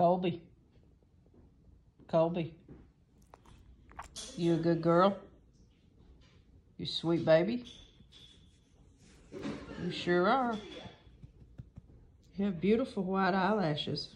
Colby. Colby. You a good girl? You sweet baby? You sure are. You have beautiful white eyelashes.